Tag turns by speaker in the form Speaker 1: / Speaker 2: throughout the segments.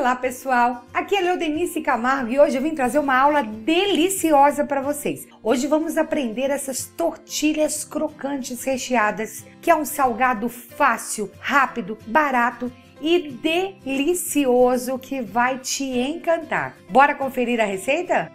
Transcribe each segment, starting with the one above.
Speaker 1: Olá pessoal, aqui é Leodenice Camargo e hoje eu vim trazer uma aula deliciosa para vocês. Hoje vamos aprender essas tortilhas crocantes recheadas, que é um salgado fácil, rápido, barato e delicioso que vai te encantar. Bora conferir a receita?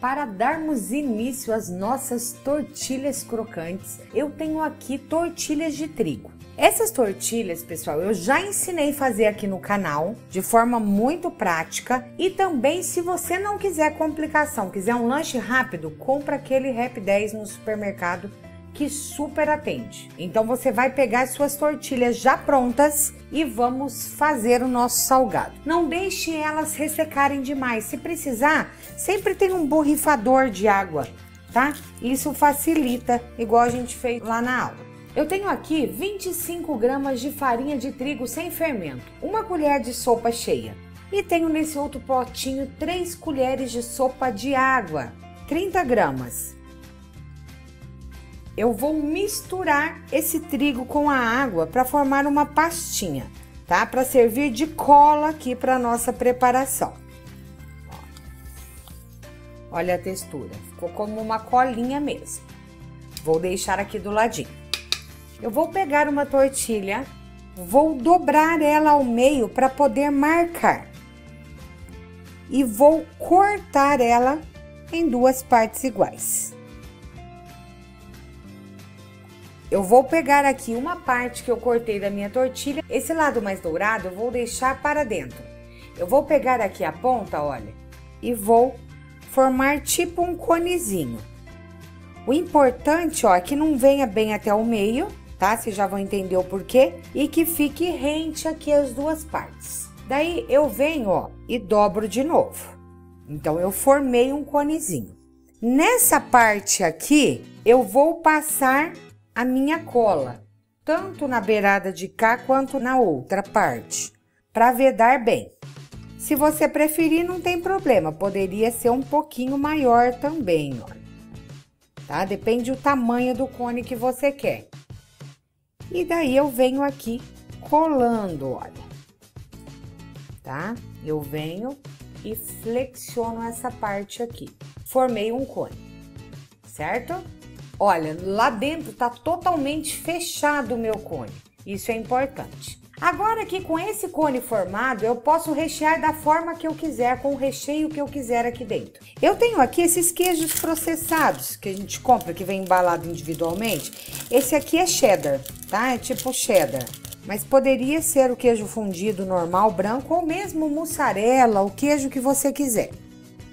Speaker 1: Para darmos início às nossas tortilhas crocantes, eu tenho aqui tortilhas de trigo. Essas tortilhas, pessoal, eu já ensinei a fazer aqui no canal de forma muito prática e também se você não quiser complicação, quiser um lanche rápido, compra aquele Rap 10 no supermercado que super atende. Então você vai pegar as suas tortilhas já prontas e vamos fazer o nosso salgado. Não deixe elas ressecarem demais. Se precisar, sempre tem um borrifador de água, tá? Isso facilita, igual a gente fez lá na aula. Eu tenho aqui 25 gramas de farinha de trigo sem fermento, uma colher de sopa cheia. E tenho nesse outro potinho 3 colheres de sopa de água, 30 gramas. Eu vou misturar esse trigo com a água para formar uma pastinha, tá? Para servir de cola aqui para nossa preparação. Olha a textura, ficou como uma colinha mesmo. Vou deixar aqui do ladinho. Eu vou pegar uma tortilha, vou dobrar ela ao meio para poder marcar. E vou cortar ela em duas partes iguais. Eu vou pegar aqui uma parte que eu cortei da minha tortilha, esse lado mais dourado eu vou deixar para dentro. Eu vou pegar aqui a ponta, olha, e vou formar tipo um conezinho. O importante, ó, é que não venha bem até o meio, tá? Vocês já vão entender o porquê. E que fique rente aqui as duas partes. Daí eu venho, ó, e dobro de novo. Então eu formei um conezinho. Nessa parte aqui, eu vou passar a minha cola, tanto na beirada de cá quanto na outra parte, para vedar bem. Se você preferir, não tem problema, poderia ser um pouquinho maior também, ó. Tá? Depende do tamanho do cone que você quer. E daí eu venho aqui colando, olha. Tá? Eu venho e flexiono essa parte aqui. Formei um cone, certo? Olha, lá dentro tá totalmente fechado o meu cone. Isso é importante. Agora aqui com esse cone formado, eu posso rechear da forma que eu quiser, com o recheio que eu quiser aqui dentro. Eu tenho aqui esses queijos processados que a gente compra, que vem embalado individualmente. Esse aqui é cheddar, tá? É tipo cheddar. Mas poderia ser o queijo fundido normal, branco, ou mesmo mussarela, o queijo que você quiser.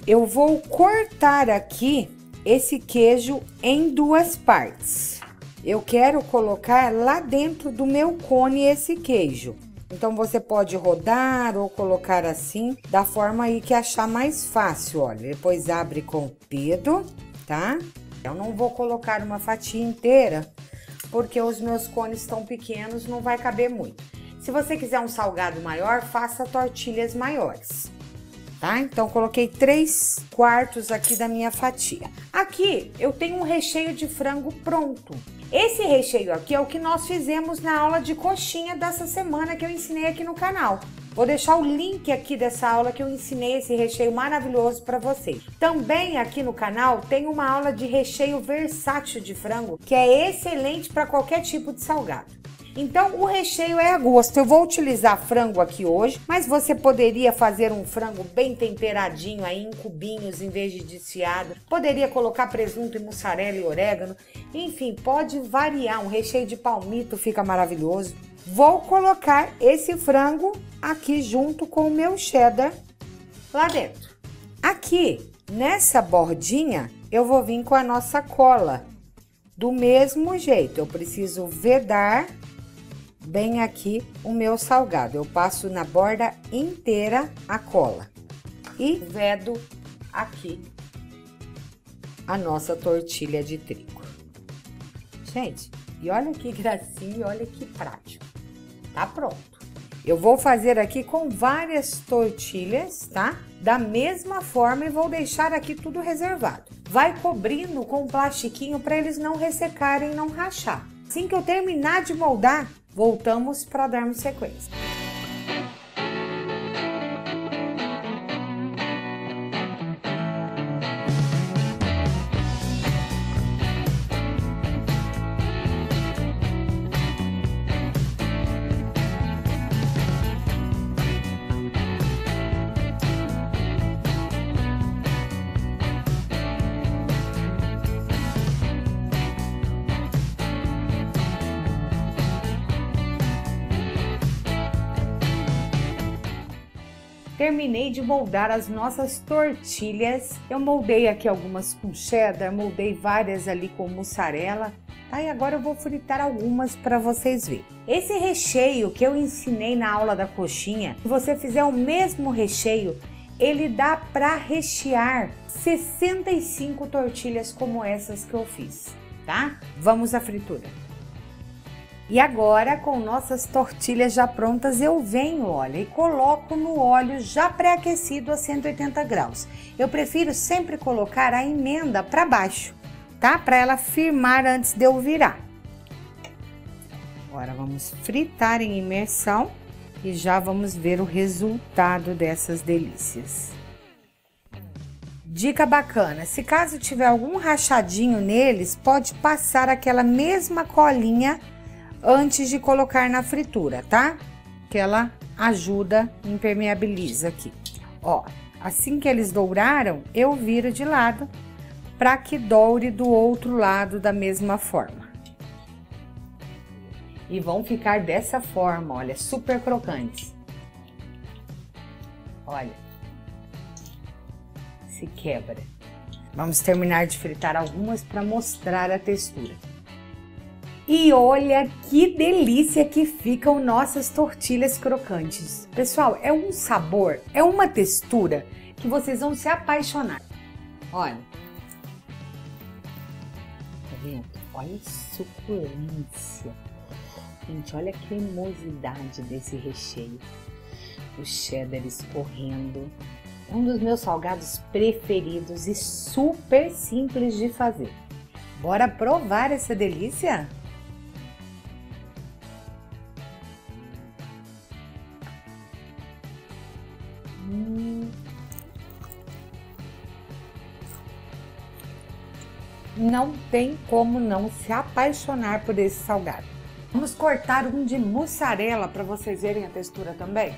Speaker 1: Eu vou cortar aqui esse queijo em duas partes eu quero colocar lá dentro do meu cone esse queijo. Então você pode rodar ou colocar assim, da forma aí que achar mais fácil, olha. Depois abre com o dedo, tá? Eu não vou colocar uma fatia inteira, porque os meus cones estão pequenos, não vai caber muito. Se você quiser um salgado maior, faça tortilhas maiores tá? Então, coloquei 3 quartos aqui da minha fatia. Aqui, eu tenho um recheio de frango pronto. Esse recheio aqui é o que nós fizemos na aula de coxinha dessa semana que eu ensinei aqui no canal. Vou deixar o link aqui dessa aula que eu ensinei esse recheio maravilhoso para vocês. Também aqui no canal tem uma aula de recheio versátil de frango, que é excelente para qualquer tipo de salgado. Então, o recheio é a gosto. Eu vou utilizar frango aqui hoje, mas você poderia fazer um frango bem temperadinho aí em cubinhos em vez de desfiado. Poderia colocar presunto e mussarela e orégano. Enfim, pode variar. Um recheio de palmito fica maravilhoso. Vou colocar esse frango aqui junto com o meu cheddar lá dentro. Aqui, nessa bordinha, eu vou vir com a nossa cola. Do mesmo jeito, eu preciso vedar bem aqui o meu salgado. Eu passo na borda inteira a cola e vedo aqui a nossa tortilha de trigo. Gente, e olha que gracinha, olha que prático. Tá pronto. Eu vou fazer aqui com várias tortilhas, tá? Da mesma forma e vou deixar aqui tudo reservado. Vai cobrindo com um plastiquinho para eles não ressecarem, não rachar. Assim que eu terminar de moldar, voltamos para darmos sequência. Terminei de moldar as nossas tortilhas. Eu moldei aqui algumas com cheddar, moldei várias ali com mussarela. Tá, e agora eu vou fritar algumas para vocês verem. Esse recheio que eu ensinei na aula da coxinha, se você fizer o mesmo recheio, ele dá para rechear 65 tortilhas como essas que eu fiz, tá? Vamos à fritura. E agora, com nossas tortilhas já prontas, eu venho, olha, e coloco no óleo já pré-aquecido a 180 graus. Eu prefiro sempre colocar a emenda para baixo, tá? Para ela firmar antes de eu virar. Agora vamos fritar em imersão e já vamos ver o resultado dessas delícias. Dica bacana, se caso tiver algum rachadinho neles, pode passar aquela mesma colinha antes de colocar na fritura, tá? Que ela ajuda, impermeabiliza aqui. Ó, assim que eles douraram, eu viro de lado para que doure do outro lado da mesma forma. E vão ficar dessa forma, olha, super crocantes. Olha, se quebra. Vamos terminar de fritar algumas para mostrar a textura. E olha que delícia que ficam nossas tortilhas crocantes. Pessoal, é um sabor, é uma textura que vocês vão se apaixonar. Olha. Tá vendo? Olha a suculência. Gente, olha a cremosidade desse recheio. O cheddar escorrendo. Um dos meus salgados preferidos e super simples de fazer. Bora provar essa delícia? Não tem como não se apaixonar por esse salgado. Vamos cortar um de mussarela para vocês verem a textura também.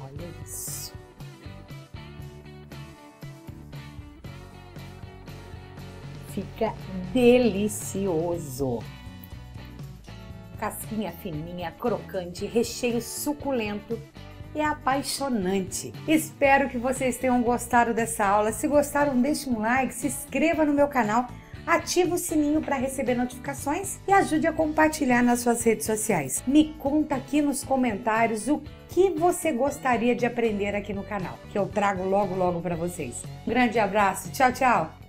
Speaker 1: Olha isso. Fica delicioso. Casquinha fininha, crocante, recheio suculento é apaixonante. Espero que vocês tenham gostado dessa aula. Se gostaram, deixe um like, se inscreva no meu canal, ative o sininho para receber notificações e ajude a compartilhar nas suas redes sociais. Me conta aqui nos comentários o que você gostaria de aprender aqui no canal, que eu trago logo logo para vocês. Um grande abraço, tchau, tchau!